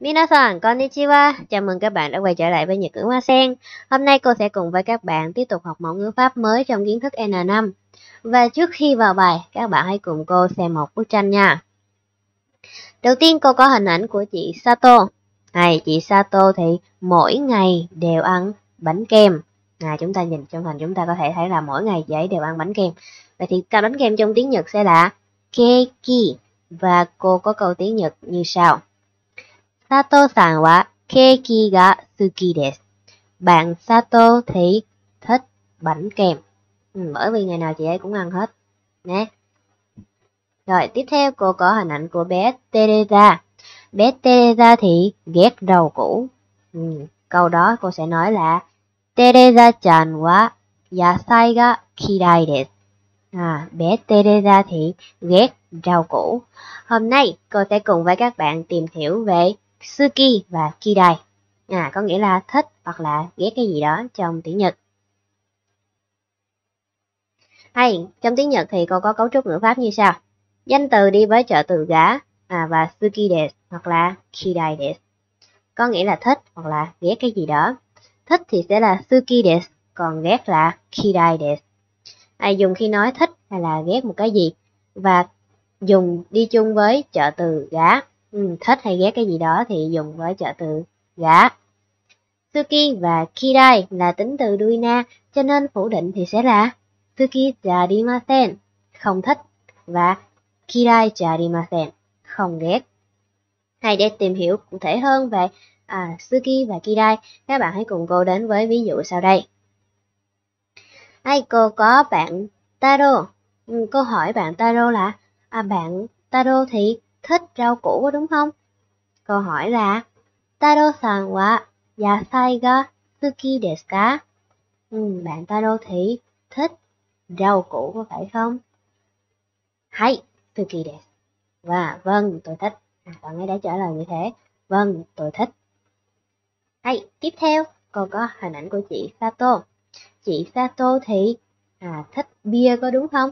Minasan, konnichiwa. Chào mừng các bạn đã quay trở lại với Nhật ngữ Hoa Sen. Hôm nay cô sẽ cùng với các bạn tiếp tục học mẫu ngữ pháp mới trong kiến thức N5. Và trước khi vào bài, các bạn hãy cùng cô xem một bức tranh nha. Đầu tiên cô có hình ảnh của chị Sato. Này, chị Sato thì mỗi ngày đều ăn bánh kem. À, chúng ta nhìn trong hình chúng ta có thể thấy là mỗi ngày chị ấy đều ăn bánh kem. Vậy thì cả bánh kem trong tiếng Nhật sẽ là keki. Và cô có câu tiếng Nhật như sau. Sato san wa keiki ga suki desu. Bạn Sato thì thích bánh kem Ừ, bởi vì ngày nào chị ấy cũng ăn hết. Nè. Rồi, tiếp theo cô có hình ảnh của bé Teresa. Bé Teresa thì ghét rau củ. Ừ, câu đó cô sẽ nói là Teresa chan wa yasai ga kirai desu. À, bé Teresa thì ghét rau củ. Hôm nay cô sẽ cùng với các bạn tìm hiểu về Suki và Kidai. À, có nghĩa là thích hoặc là ghét cái gì đó trong tiếng Nhật. Hay, trong tiếng Nhật thì cô có cấu trúc ngữ pháp như sau. Danh từ đi với trợ từ gá à, và Suki des hoặc là Kidai des. Có nghĩa là thích hoặc là ghét cái gì đó. Thích thì sẽ là Suki des, còn ghét là Kidai des. À, dùng khi nói thích hay là ghét một cái gì và dùng đi chung với trợ từ gá Ừ, thích hay ghét cái gì đó thì dùng với trợ từ gã. Suki và Kirai là tính từ đuôi na, cho nên phủ định thì sẽ là Suki jarimasen, không thích, và Kirai jarimasen, không ghét. Hay để tìm hiểu cụ thể hơn về à, Suki và Kirai, các bạn hãy cùng cô đến với ví dụ sau đây. Hay cô có bạn Taro. Ừ, cô hỏi bạn Taro là à, bạn Taro thì thích rau củ có đúng không? Câu hỏi là Taro-san wa yasai ga suki desu ka? Ừ, bạn Taro thì thích rau củ có phải không? Hay, suki desu. Và vâng, tôi thích. À, bạn ấy đã trả lời như thế. Vâng, tôi thích. Hay, tiếp theo, cô có hình ảnh của chị Sato. Chị Sato thì à, thích bia có đúng không?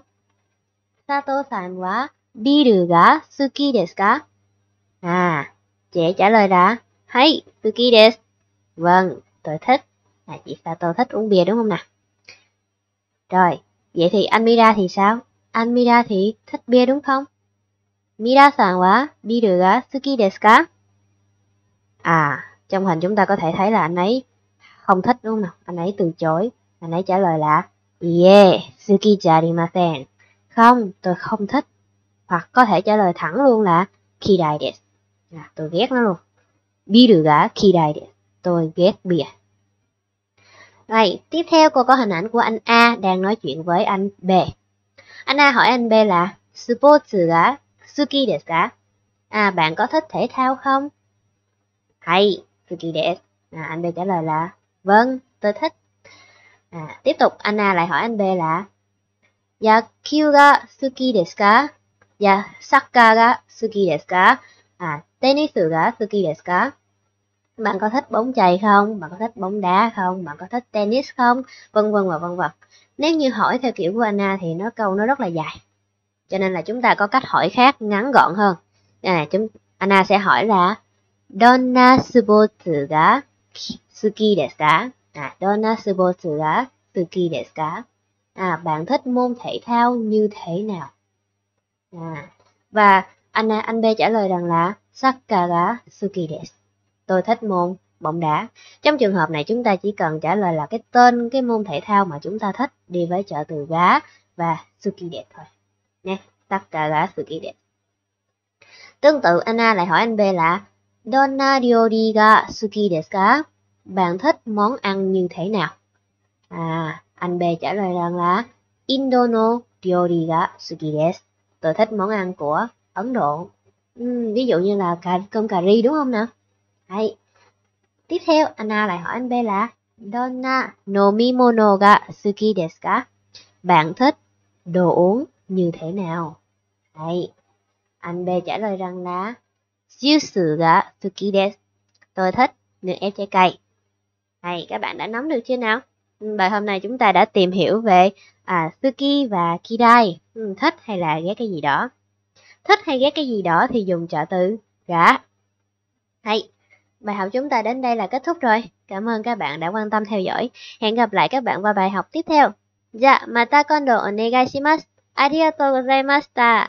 Sato-san wa ビールが好きですか À, chị trả lời là Hay, suki desu. Vâng, tôi thích. À, chị Sato thích uống bia đúng không nào? Rồi, vậy thì anh Mira thì sao? Anh Mira thì thích bia đúng không? Mira-san wa biru ga suki desu ka? À, trong hình chúng ta có thể thấy là anh ấy không thích đúng không nào? Anh ấy từ chối. Anh ấy trả lời là Yeah, suki jarimasen. Không, tôi không thích hoặc có thể trả lời thẳng luôn là kidai desu. À, tôi ghét nó luôn. Biru ga kidai desu. Tôi ghét bia. Rồi, tiếp theo cô có hình ảnh của anh A đang nói chuyện với anh B. Anh A hỏi anh B là Sports ga suki desu ga? À, bạn có thích thể thao không? Hay, suki desu. À, anh B trả lời là Vâng, tôi thích. À, tiếp tục anh A lại hỏi anh B là dạ, yakuga ga suki desu ka? や、サッカーが好きですか À, tennis が好きですか Bạn có thích bóng chày không? Bạn có thích bóng đá không? Bạn có thích tennis không? Vân vân và vân vân. Nếu như hỏi theo kiểu của Anna thì nó câu nó rất là dài. Cho nên là chúng ta có cách hỏi khác ngắn gọn hơn. À, chúng Anna sẽ hỏi là Donna sports ga suki desu ka? À, Donna sports ga suki desu ka? À, bạn thích môn thể thao như thế nào? À, và anh anh B trả lời rằng là Sakara Suki desu. Tôi thích môn bóng đá. Trong trường hợp này chúng ta chỉ cần trả lời là cái tên cái môn thể thao mà chúng ta thích đi với trợ từ gá và Suki desu thôi. Nè, Sakara Suki desu. Tương tự Anna lại hỏi anh B là Donna Diori ga suki desu ka? Bạn thích món ăn như thế nào? À, anh B trả lời rằng là Indono Diori ga suki desu tôi thích món ăn của Ấn Độ. Uhm, ví dụ như là cà, cơm cà ri đúng không nào? Hay. Tiếp theo, Anna lại hỏi anh B là Donna nomimono ga suki desu ka? Bạn thích đồ uống như thế nào? Hay. Anh B trả lời rằng là Juice ga suki desu. Tôi thích nước ép trái cây. Hay, các bạn đã nắm được chưa nào? Bài hôm nay chúng ta đã tìm hiểu về à, Suki và Kidai, ừ, thích hay là ghét cái gì đó. Thích hay ghét cái gì đó thì dùng trợ từ gã. Hay, Bài học chúng ta đến đây là kết thúc rồi. Cảm ơn các bạn đã quan tâm theo dõi. Hẹn gặp lại các bạn vào bài học tiếp theo. Dạ, mata kondo onegai shimasu. Arigatou gozaimashita.